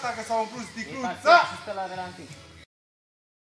gata că s-a umplut sticluța. E taxiul ăla de la.